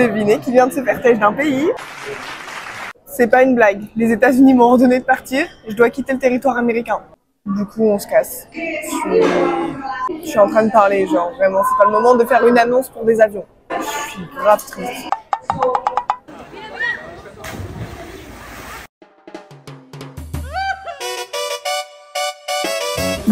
Devinez qui vient de se faire têche d'un pays C'est pas une blague. Les États-Unis m'ont ordonné de partir. Je dois quitter le territoire américain. Du coup, on se casse. Je suis, je suis en train de parler, genre vraiment, c'est pas le moment de faire une annonce pour des avions. Je suis grave triste.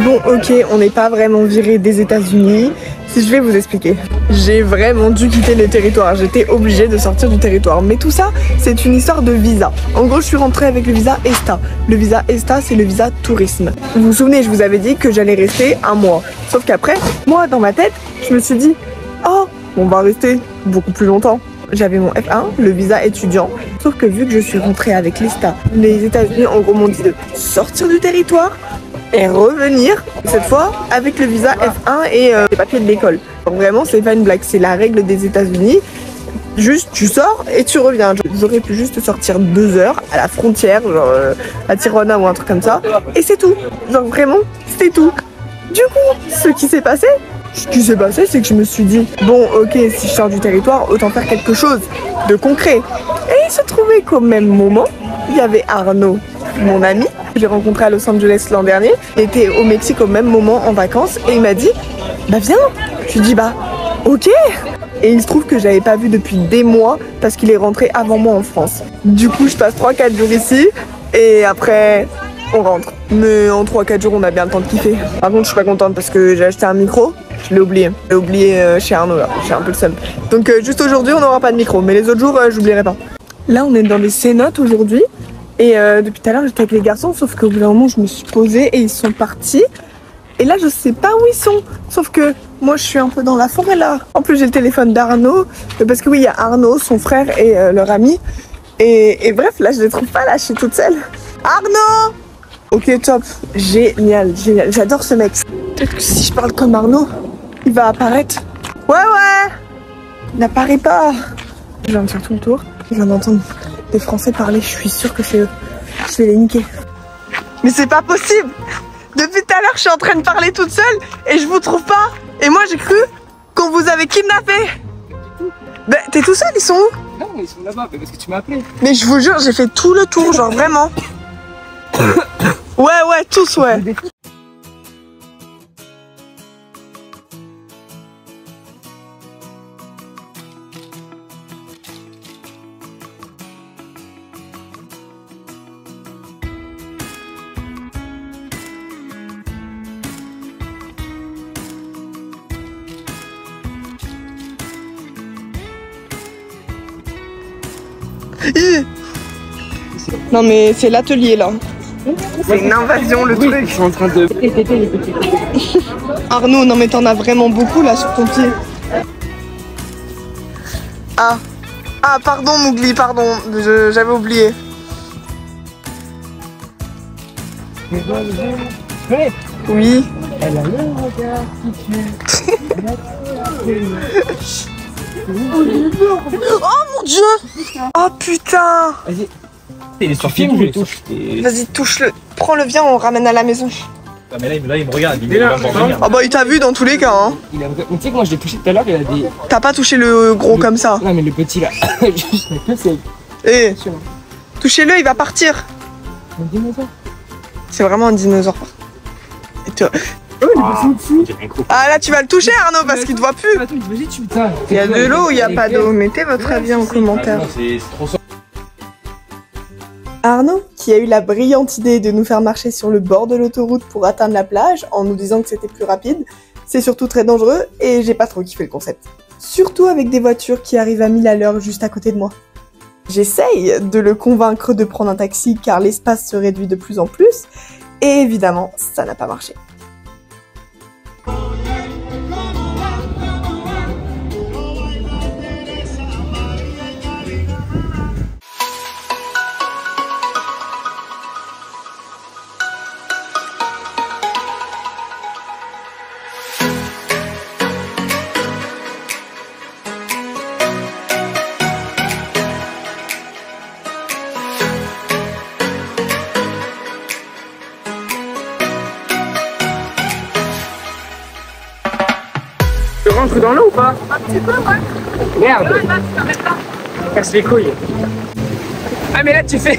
Bon, ok, on n'est pas vraiment viré des États-Unis. Si je vais vous expliquer. J'ai vraiment dû quitter le territoire. J'étais obligée de sortir du territoire. Mais tout ça, c'est une histoire de visa. En gros, je suis rentrée avec le visa ESTA. Le visa ESTA, c'est le visa tourisme. Vous vous souvenez, je vous avais dit que j'allais rester un mois. Sauf qu'après, moi, dans ma tête, je me suis dit, oh, on va rester beaucoup plus longtemps. J'avais mon F1, le visa étudiant. Sauf que vu que je suis rentrée avec l'ESTA, les États-Unis en gros m'ont dit de sortir du territoire et revenir, cette fois avec le visa F1 et euh, les papiers de l'école. Donc vraiment, c'est pas une blague, c'est la règle des États-Unis. Juste, tu sors et tu reviens. J'aurais pu juste sortir deux heures à la frontière, genre euh, à Tijuana ou un truc comme ça, et c'est tout. Genre vraiment, c'est tout. Du coup, ce qui s'est passé, ce qui s'est passé, c'est que je me suis dit, bon, ok, si je sors du territoire, autant faire quelque chose de concret. Et il se trouvait qu'au même moment, il y avait Arnaud, mon ami, j'ai rencontré à Los Angeles l'an dernier. Il était au Mexique au même moment en vacances et il m'a dit, bah viens. Je lui dis, bah ok. Et il se trouve que j'avais pas vu depuis des mois parce qu'il est rentré avant moi en France. Du coup, je passe 3-4 jours ici et après, on rentre. Mais en 3-4 jours, on a bien le temps de kiffer. Par contre, je suis pas contente parce que j'ai acheté un micro. Je l'ai oublié. Je l'ai oublié euh, chez Arnaud là. J'ai un peu le seum. Donc euh, juste aujourd'hui, on n'aura pas de micro. Mais les autres jours, euh, j'oublierai pas. Là, on est dans les cénotes aujourd'hui. Et euh, depuis tout à l'heure, j'étais avec les garçons. Sauf qu'au bout d'un moment, je me suis posée et ils sont partis. Et là, je sais pas où ils sont. Sauf que moi, je suis un peu dans la forêt là. En plus, j'ai le téléphone d'Arnaud. euh, Parce que oui, il y a Arnaud, son frère et euh, leur ami. Et, bref, là, je les trouve pas là. Je suis toute seule. Arnaud Ok, top. Génial, génial. J'adore ce mec. Peut-être que si je parle comme Arnaud, il va apparaître. Ouais, ouais n'apparaît pas. Je viens de faire tout le tour. Je viens d'entendre des Français parler. Je suis sûre que c'est eux. Je vais les niquer. Mais c'est pas possible Depuis tout à l'heure, je suis en train de parler toute seule et je vous trouve pas. Et moi, j'ai cru qu'on vous avait kidnappé. Ben, t'es tout seul, ils sont où? Non, ils sont là-bas, parce que tu m'as appelé. Mais je vous jure, j'ai fait tout le tour, genre vraiment. Ouais, ouais, tous, ouais. Non mais c'est l'atelier là. C'est une invasion le Oui, truc. je suis en train de. Arnaud, non mais t'en as vraiment beaucoup là sur ton pied. Ah. Ah pardon Mougli, pardon, j'avais oublié. Oui. elle a le regard qui Oh mon dieu Oh putain Vas-y. Il est sur film ou je touche Vas-y touche-le. Prends-le viens, on ramène à la maison. Ah mais là il, là, il me regarde, il, est là. Ah bah il t'a vu dans tous les cas hein. Il a... Mais tu sais que moi je l'ai touché tout à l'heure, il a dit. T'as pas touché le gros comme ça. Non, mais le petit là. je l'ai fait, c'est. Eh, touchez-le, il va partir. un dinosaure. C'est vraiment un dinosaure. Et toi- Oh, il est passé au-dessus. J'ai rien compris. Ah là tu vas le toucher Arnaud parce qu'il te voit plus. Attends, imagine, tu putain. Il y a de l'eau ou il y a pas d'eau Mettez votre avis en commentaire. Ah, C'est trop. Arnaud, qui a eu la brillante idée de nous faire marcher sur le bord de l'autoroute pour atteindre la plage en nous disant que c'était plus rapide, c'est surtout très dangereux et j'ai pas trop kiffé le concept. Surtout avec des voitures qui arrivent à 1000 à l'heure juste à côté de moi. J'essaye de le convaincre de prendre un taxi car l'espace se réduit de plus en plus et évidemment ça n'a pas marché. Dans l'eau ou pas Merde. Casse les couilles. Ah mais là tu fais...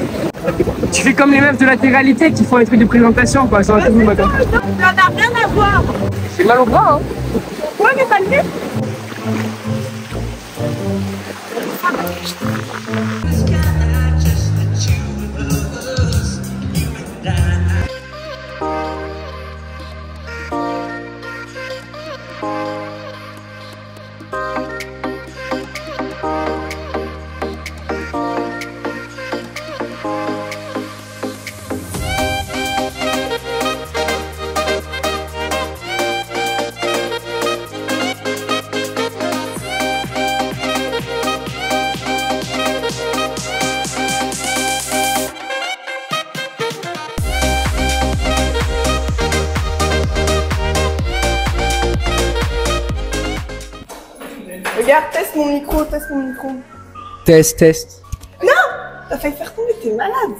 Tu fais comme les meufs de latéralité qui font les trucs de présentation quoi, sur un tout matin. Ça n'a rien à voir. J'ai mal au bras hein. Ouais, mais pas le nez mon micro, teste mon micro. Test, test. T'as failli faire tomber, t'es malade.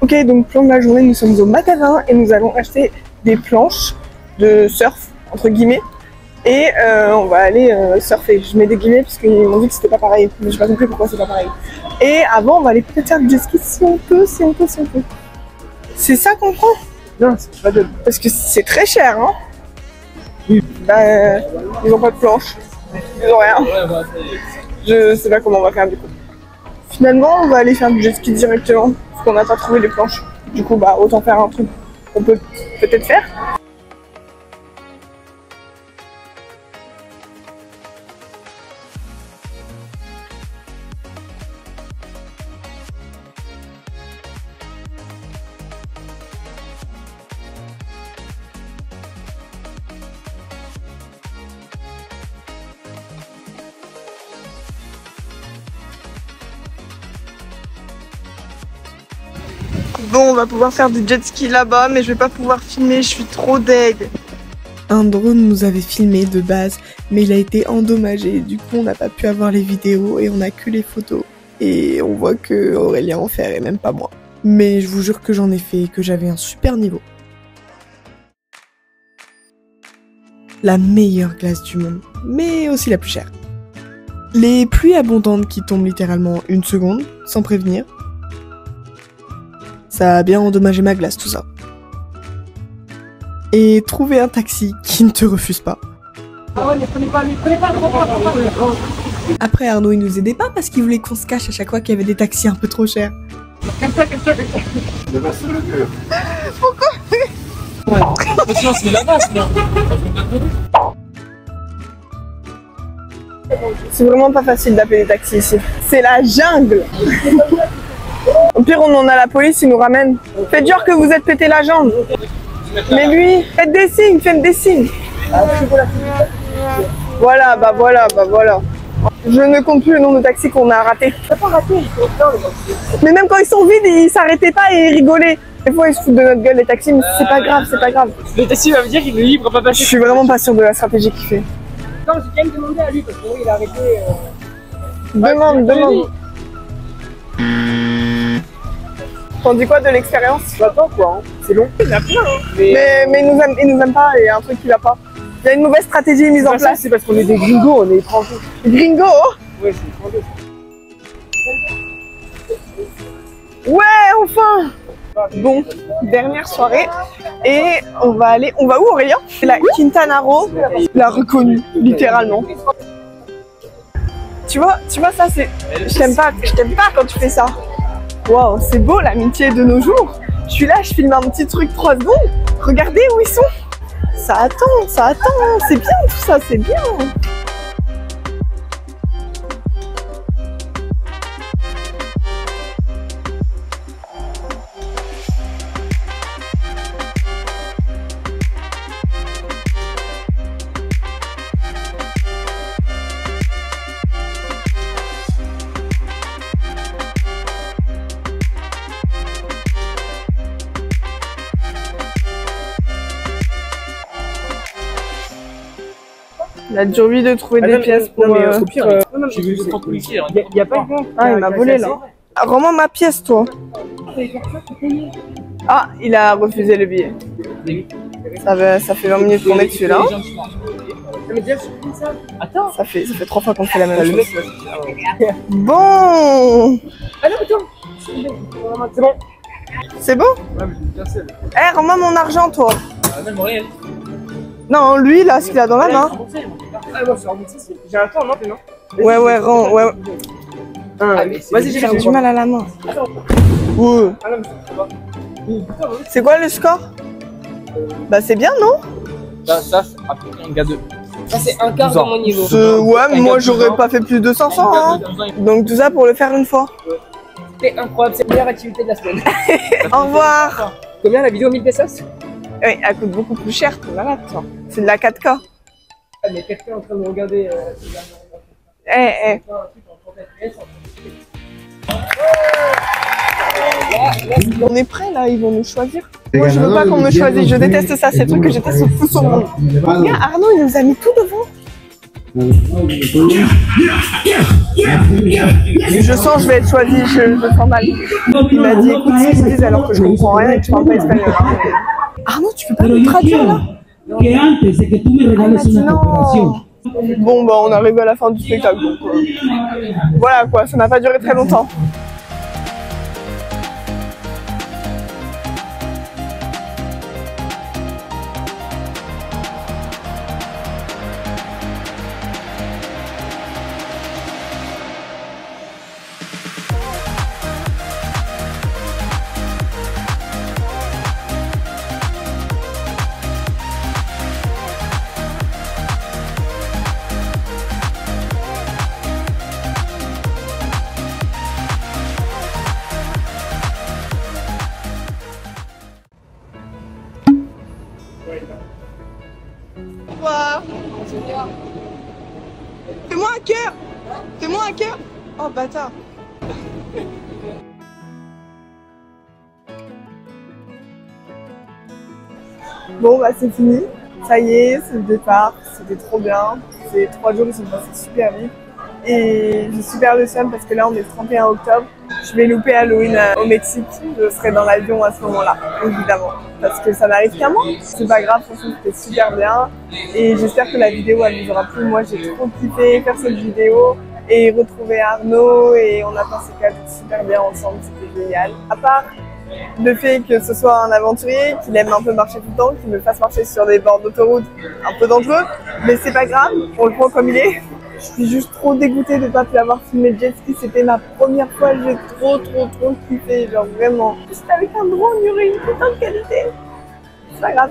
Ok, donc plan de la journée, nous sommes au magasin et nous allons acheter des planches de surf, entre guillemets. Et euh, on va aller euh, surfer. Je mets des guillemets parce qu'ils m'ont dit que c'était pas pareil. Mais j'ai pas compris pourquoi c'est pas pareil. Et avant, on va aller peut-être faire du ski si on peut, si on peut, si on peut. C'est ça qu'on prend? Non, c'est pas de... Parce que c'est très cher, hein Bah, ils ont pas de planche. Ils ont rien. Je sais pas comment on va faire du coup. Finalement, on va aller faire du jet ski directement, parce qu'on n'a pas trouvé les planches. Du coup, bah autant faire un truc qu'on peut peut-être faire. Bon, on va pouvoir faire du jet ski là-bas, mais je vais pas pouvoir filmer, je suis trop deg. Un drone nous avait filmé de base, mais il a été endommagé. Du coup, on n'a pas pu avoir les vidéos et on a que les photos. Et on voit que Aurélien en fait et même pas moi. Mais je vous jure que j'en ai fait et que j'avais un super niveau. La meilleure glace du monde, mais aussi la plus chère. Les pluies abondantes qui tombent littéralement une seconde, sans prévenir, ça a bien endommagé ma glace, tout ça. Et trouver un taxi qui ne te refuse pas. Après, Arnaud, il nous aidait pas parce qu'il voulait qu'on se cache à chaque fois qu'il y avait des taxis un peu trop chers. Sinon. C'est vraiment pas facile d'appeler des taxis ici. C'est la jungle. Au pire, on en a la police, ils nous ramènent. Faites genre que vous êtes pété la jambe. Mais lui, faites des signes, faites des signes. Voilà, bah voilà, bah voilà. Je ne compte plus le nombre de taxis qu'on a ratés. Mais même quand ils sont vides, ils s'arrêtaient pas et ils rigolaient. Des fois, ils se foutent de notre gueule, les taxis, mais c'est pas grave, c'est pas grave. Le taxi va me dire qu'il est libre, pas Je passer. suis vraiment pas sûre de la stratégie qu'il fait. Non, j'ai quand même demandé à lui parce que oui, il a arrêté. euh, Demande, demande. T'en dis quoi de l'expérience J'attends quoi, hein. c'est long. Il y en a plein, hein. Mais, Mais, mais ils nous aiment, ils nous aiment pas, il y a un truc qui va pas. Il y a une mauvaise stratégie mise en place. c'est parce qu'on est des gringos, on est étrangers. Gringo Ouais, c'est étrangers. Ouais, enfin Bon, dernière soirée. Et on va aller. On va où Aurélien? La Quintanaro. La reconnue, littéralement. Tu vois, tu vois ça c'est. Je t'aime pas, je t'aime pas quand tu fais ça. Waouh, c'est beau l'amitié de nos jours. Je suis là, je filme un petit truc 3 secondes. Regardez où ils sont. Ça attend, ça attend. C'est bien tout ça, c'est bien. A envie de trouver Ah, des non, pièces pour. non, mais euh, au pire, euh, J'ai vu hein. Il y a- il y a pas de. Ah, il m'a volé là. Ah, Rends-moi ma pièce, toi. Ah, il a refusé le billet. Ça, va- ça fait 20 minutes qu'on est dessus là. Attends. Ça fait, ça fait trois fois qu'on fait la même Le chose. Bon Ah non, attends. C'est bon. C'est bon Ouais, mais je. Eh, rends-moi mon argent toi Ah, même réel. Non, lui là, ce qu'il a dans la main. Ah, moi. J'ai un temps, non, non Ouais, ouais, rends, ouais. ouais. Ah, Vas-y, j'ai J'ai du mal à la main. Ouais. Ah. C'est quoi le score Bah c'est bien, non Ça, ça, c'est après un gars de. Ça, c'est un quart de mon niveau. Ouais, mais moi j'aurais pas fait plus de 500. Hein. Donc tout ça pour le faire une fois. C'est incroyable, c'est la meilleure activité de la semaine. Au revoir Combien la vidéo 1000 pesos Oui, elle coûte beaucoup plus cher, t'es malade toi. C'est de la 4K. Ah, mais quelqu'un est en train de regarder. euh, Eh, eh. un truc en 30 FPS, en Là, là, c'est On est prêts là, ils vont nous choisir. Moi je veux pas qu'on me choisisse, je déteste ça, c'est le truc que je déteste le plus au monde. Regarde, Arnaud il nous a mis tout devant. Je sens que je vais être choisi, je, je sens mal. Il m'a dit écoute ce qu'ils disent alors que je comprends rien et que je parle pas espagnol. Arnaud, tu peux pas nous traduire là? Que antes de que tú me regales una Non. cooperación. Bon bah on arrive à la fin du spectacle. donc, euh, Voilà quoi, ça n'a pas duré très longtemps. Fais-moi un cœur. Fais-moi un cœur. Oh bâtard. Bon bah c'est fini, ça y est, c'est le départ, c'était trop bien. Ces trois jours ils sont passés super vite. Et j'ai super le seum parce que là on est le 31 octobre. Je vais louper Halloween euh, au Mexique. Je serai dans l'avion à ce moment-là, évidemment. Parce que ça n'arrive qu'à moi. C'est pas grave, franchement c'était super bien. Et j'espère que la vidéo elle vous aura plu. Moi j'ai trop kiffé faire cette vidéo et retrouver Arnaud et on a passé quatre jours super bien ensemble, c'était génial. À part le fait que ce soit un aventurier, qu'il aime un peu marcher tout le temps, qu'il me fasse marcher sur des bords d'autoroute un peu dangereux, mais c'est pas grave, on le prend comme il est. Je suis juste trop dégoûtée de ne pas pu avoir filmé jet ski, c'était ma première fois, j'ai trop trop trop kiffé, genre vraiment. C'était avec un drone, il y aurait une putain de qualité. C'est pas grave,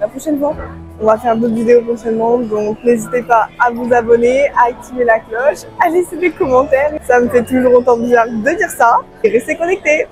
la prochaine fois. On va faire d'autres vidéos prochainement, donc n'hésitez pas à vous abonner, à activer la cloche, à laisser des commentaires. Ça me fait toujours autant bizarre de dire ça. Et restez connectés